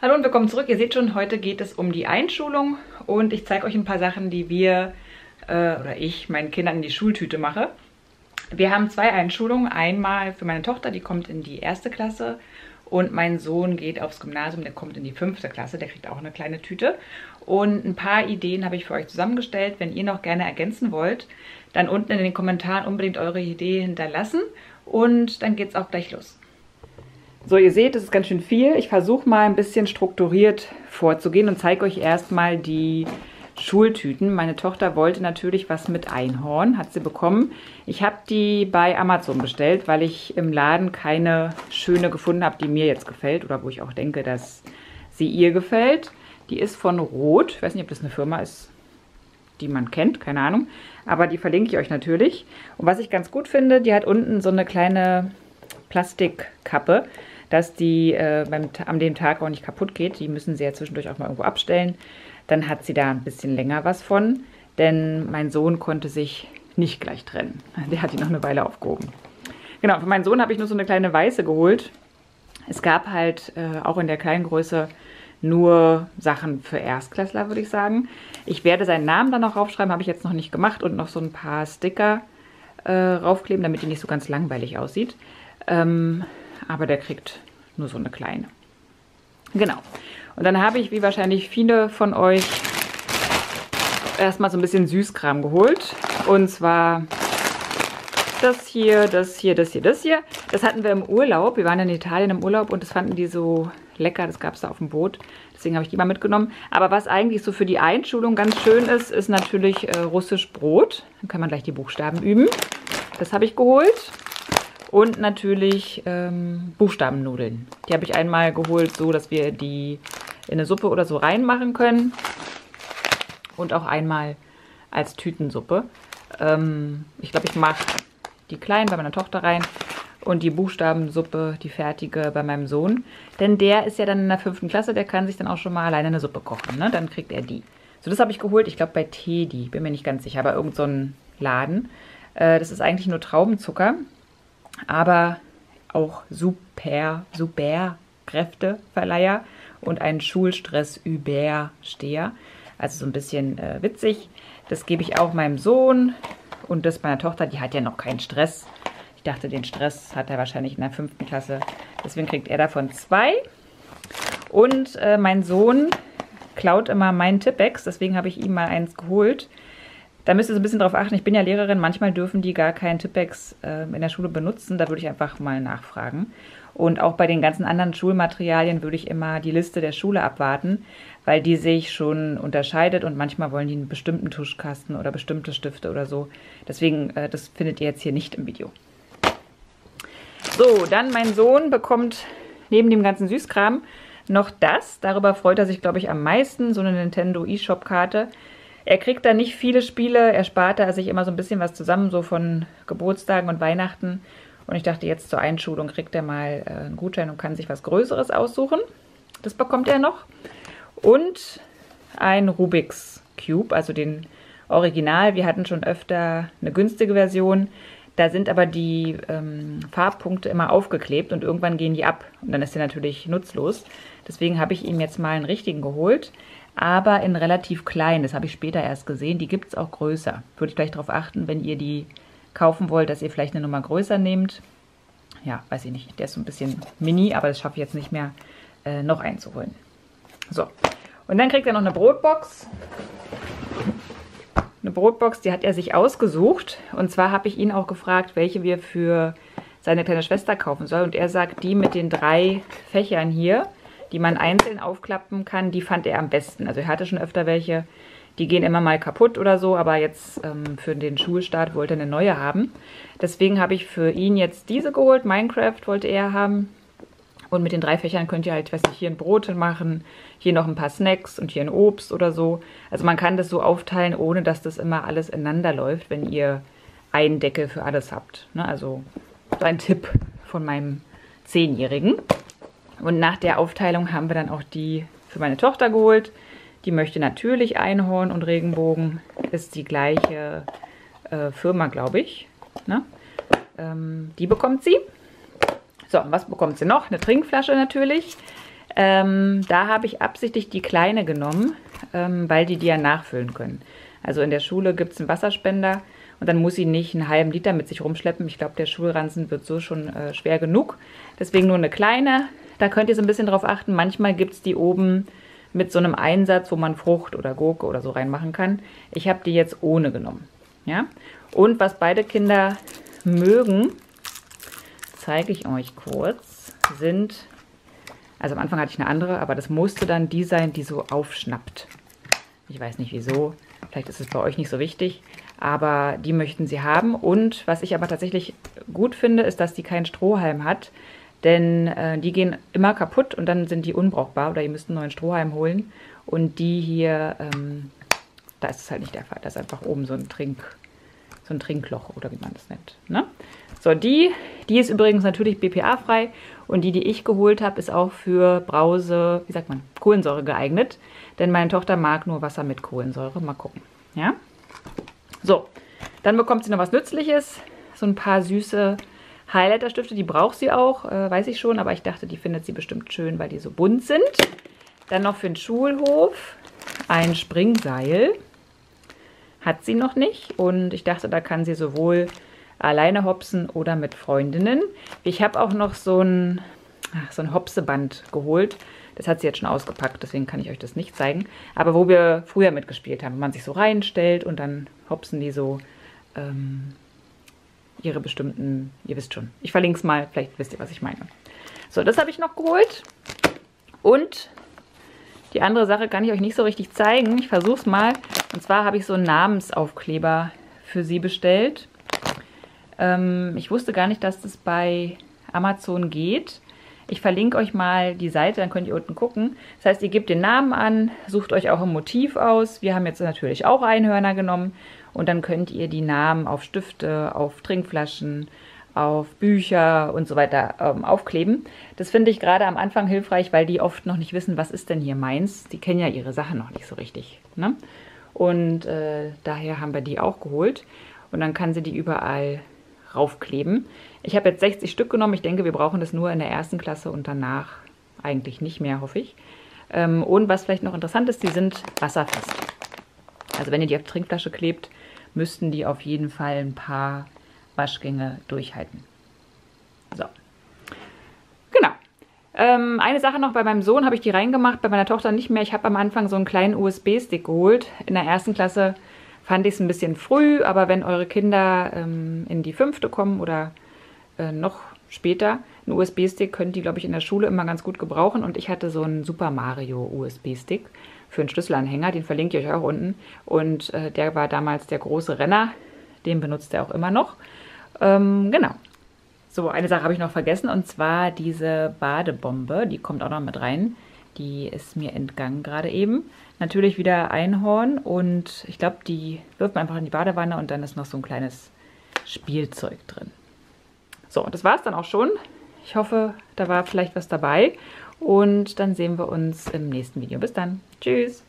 Hallo und willkommen zurück. Ihr seht schon, heute geht es um die Einschulung und ich zeige euch ein paar Sachen, die wir äh, oder ich meinen Kindern in die Schultüte mache. Wir haben zwei Einschulungen. Einmal für meine Tochter, die kommt in die erste Klasse und mein Sohn geht aufs Gymnasium, der kommt in die fünfte Klasse, der kriegt auch eine kleine Tüte. Und ein paar Ideen habe ich für euch zusammengestellt. Wenn ihr noch gerne ergänzen wollt, dann unten in den Kommentaren unbedingt eure Idee hinterlassen und dann geht es auch gleich los. So, ihr seht, es ist ganz schön viel. Ich versuche mal ein bisschen strukturiert vorzugehen und zeige euch erstmal die Schultüten. Meine Tochter wollte natürlich was mit Einhorn, hat sie bekommen. Ich habe die bei Amazon bestellt, weil ich im Laden keine schöne gefunden habe, die mir jetzt gefällt oder wo ich auch denke, dass sie ihr gefällt. Die ist von Rot. Ich weiß nicht, ob das eine Firma ist, die man kennt, keine Ahnung. Aber die verlinke ich euch natürlich. Und was ich ganz gut finde, die hat unten so eine kleine Plastikkappe dass die äh, beim, an dem Tag auch nicht kaputt geht. Die müssen sie ja zwischendurch auch mal irgendwo abstellen. Dann hat sie da ein bisschen länger was von, denn mein Sohn konnte sich nicht gleich trennen. Der hat die noch eine Weile aufgehoben. Genau, für meinen Sohn habe ich nur so eine kleine weiße geholt. Es gab halt äh, auch in der kleinen Größe nur Sachen für Erstklässler, würde ich sagen. Ich werde seinen Namen dann noch raufschreiben, habe ich jetzt noch nicht gemacht und noch so ein paar Sticker äh, raufkleben, damit die nicht so ganz langweilig aussieht. Ähm, aber der kriegt nur so eine kleine. Genau. Und dann habe ich, wie wahrscheinlich viele von euch, erstmal so ein bisschen Süßkram geholt. Und zwar das hier, das hier, das hier, das hier. Das hatten wir im Urlaub. Wir waren in Italien im Urlaub und das fanden die so lecker. Das gab es da auf dem Boot. Deswegen habe ich die mal mitgenommen. Aber was eigentlich so für die Einschulung ganz schön ist, ist natürlich äh, russisch Brot. Dann kann man gleich die Buchstaben üben. Das habe ich geholt. Und natürlich ähm, Buchstabennudeln. Die habe ich einmal geholt, so dass wir die in eine Suppe oder so reinmachen können. Und auch einmal als Tütensuppe. Ähm, ich glaube, ich mache die kleinen bei meiner Tochter rein und die Buchstabensuppe, die fertige, bei meinem Sohn. Denn der ist ja dann in der fünften Klasse, der kann sich dann auch schon mal alleine eine Suppe kochen. Ne? Dann kriegt er die. So, das habe ich geholt, ich glaube bei Teddy, bin mir nicht ganz sicher, aber irgend so ein Laden. Äh, das ist eigentlich nur Traubenzucker aber auch super, super Kräfteverleiher und ein Schulstress-Übersteher. Also so ein bisschen äh, witzig. Das gebe ich auch meinem Sohn und das meiner Tochter. Die hat ja noch keinen Stress. Ich dachte, den Stress hat er wahrscheinlich in der fünften Klasse. Deswegen kriegt er davon zwei. Und äh, mein Sohn klaut immer meinen Tippex. Deswegen habe ich ihm mal eins geholt. Da müsst ihr so ein bisschen drauf achten. Ich bin ja Lehrerin, manchmal dürfen die gar keinen Tippex äh, in der Schule benutzen. Da würde ich einfach mal nachfragen. Und auch bei den ganzen anderen Schulmaterialien würde ich immer die Liste der Schule abwarten, weil die sich schon unterscheidet und manchmal wollen die einen bestimmten Tuschkasten oder bestimmte Stifte oder so. Deswegen, äh, das findet ihr jetzt hier nicht im Video. So, dann mein Sohn bekommt neben dem ganzen Süßkram noch das. Darüber freut er sich, glaube ich, am meisten. So eine Nintendo eShop-Karte. Er kriegt da nicht viele Spiele, er spart da sich immer so ein bisschen was zusammen, so von Geburtstagen und Weihnachten. Und ich dachte, jetzt zur Einschulung kriegt er mal äh, einen Gutschein und kann sich was Größeres aussuchen. Das bekommt er noch. Und ein Rubik's Cube, also den Original. Wir hatten schon öfter eine günstige Version. Da sind aber die ähm, Farbpunkte immer aufgeklebt und irgendwann gehen die ab. Und dann ist der natürlich nutzlos. Deswegen habe ich ihm jetzt mal einen richtigen geholt aber in relativ klein. Das habe ich später erst gesehen. Die gibt es auch größer. Würde ich gleich darauf achten, wenn ihr die kaufen wollt, dass ihr vielleicht eine Nummer größer nehmt. Ja, weiß ich nicht. Der ist so ein bisschen mini, aber das schaffe ich jetzt nicht mehr, äh, noch einzuholen. So, und dann kriegt er noch eine Brotbox. Eine Brotbox, die hat er sich ausgesucht. Und zwar habe ich ihn auch gefragt, welche wir für seine kleine Schwester kaufen sollen. Und er sagt, die mit den drei Fächern hier die man einzeln aufklappen kann, die fand er am besten. Also er hatte schon öfter welche, die gehen immer mal kaputt oder so, aber jetzt ähm, für den Schulstart wollte er eine neue haben. Deswegen habe ich für ihn jetzt diese geholt. Minecraft wollte er haben. Und mit den drei Fächern könnt ihr halt, weiß nicht, hier ein Brot machen, hier noch ein paar Snacks und hier ein Obst oder so. Also man kann das so aufteilen, ohne dass das immer alles ineinander läuft, wenn ihr einen Deckel für alles habt. Ne? Also so ein Tipp von meinem Zehnjährigen. Und nach der Aufteilung haben wir dann auch die für meine Tochter geholt. Die möchte natürlich Einhorn und Regenbogen. Ist die gleiche äh, Firma, glaube ich. Ne? Ähm, die bekommt sie. So, was bekommt sie noch? Eine Trinkflasche natürlich. Ähm, da habe ich absichtlich die kleine genommen, ähm, weil die die ja nachfüllen können. Also in der Schule gibt es einen Wasserspender und dann muss sie nicht einen halben Liter mit sich rumschleppen. Ich glaube, der Schulranzen wird so schon äh, schwer genug. Deswegen nur eine kleine. Da könnt ihr so ein bisschen drauf achten. Manchmal gibt es die oben mit so einem Einsatz, wo man Frucht oder Gurke oder so reinmachen kann. Ich habe die jetzt ohne genommen. Ja? Und was beide Kinder mögen, zeige ich euch kurz, sind, also am Anfang hatte ich eine andere, aber das musste dann die sein, die so aufschnappt. Ich weiß nicht wieso, vielleicht ist es bei euch nicht so wichtig, aber die möchten sie haben. Und was ich aber tatsächlich gut finde, ist, dass die keinen Strohhalm hat, denn äh, die gehen immer kaputt und dann sind die unbrauchbar oder ihr müsst einen neuen Strohhalm holen. Und die hier, ähm, da ist es halt nicht der Fall. Da ist einfach oben so ein Trink, so ein Trinkloch oder wie man das nennt. Ne? So, die, die ist übrigens natürlich BPA-frei und die, die ich geholt habe, ist auch für Brause, wie sagt man, Kohlensäure geeignet. Denn meine Tochter mag nur Wasser mit Kohlensäure. Mal gucken. Ja? So, dann bekommt sie noch was Nützliches. So ein paar süße Highlighter-Stifte, die braucht sie auch, äh, weiß ich schon, aber ich dachte, die findet sie bestimmt schön, weil die so bunt sind. Dann noch für den Schulhof ein Springseil. Hat sie noch nicht und ich dachte, da kann sie sowohl alleine hopsen oder mit Freundinnen. Ich habe auch noch so ein, ach, so ein Hopseband geholt. Das hat sie jetzt schon ausgepackt, deswegen kann ich euch das nicht zeigen. Aber wo wir früher mitgespielt haben, man sich so reinstellt und dann hopsen die so ähm, ihre bestimmten, ihr wisst schon. Ich verlinke es mal, vielleicht wisst ihr, was ich meine. So, das habe ich noch geholt. Und die andere Sache kann ich euch nicht so richtig zeigen. Ich versuche es mal. Und zwar habe ich so einen Namensaufkleber für sie bestellt. Ähm, ich wusste gar nicht, dass das bei Amazon geht. Ich verlinke euch mal die Seite, dann könnt ihr unten gucken. Das heißt, ihr gebt den Namen an, sucht euch auch ein Motiv aus. Wir haben jetzt natürlich auch Einhörner genommen. Und dann könnt ihr die Namen auf Stifte, auf Trinkflaschen, auf Bücher und so weiter ähm, aufkleben. Das finde ich gerade am Anfang hilfreich, weil die oft noch nicht wissen, was ist denn hier meins. Die kennen ja ihre Sachen noch nicht so richtig. Ne? Und äh, daher haben wir die auch geholt. Und dann kann sie die überall raufkleben. Ich habe jetzt 60 Stück genommen. Ich denke, wir brauchen das nur in der ersten Klasse und danach eigentlich nicht mehr, hoffe ich. Ähm, und was vielleicht noch interessant ist, die sind wasserfest. Also wenn ihr die auf die Trinkflasche klebt, müssten die auf jeden Fall ein paar Waschgänge durchhalten. So. Ähm, eine Sache noch, bei meinem Sohn habe ich die reingemacht, bei meiner Tochter nicht mehr. Ich habe am Anfang so einen kleinen USB-Stick geholt. In der ersten Klasse fand ich es ein bisschen früh, aber wenn eure Kinder ähm, in die fünfte kommen oder äh, noch später, einen USB-Stick könnt ihr, glaube ich, in der Schule immer ganz gut gebrauchen. Und ich hatte so einen Super Mario USB-Stick für einen Schlüsselanhänger, den verlinke ich euch auch unten. Und äh, der war damals der große Renner, den benutzt er auch immer noch. Ähm, genau. So, eine Sache habe ich noch vergessen und zwar diese Badebombe, die kommt auch noch mit rein. Die ist mir entgangen gerade eben. Natürlich wieder Einhorn und ich glaube, die wirft man einfach in die Badewanne und dann ist noch so ein kleines Spielzeug drin. So, das war es dann auch schon. Ich hoffe, da war vielleicht was dabei und dann sehen wir uns im nächsten Video. Bis dann. Tschüss.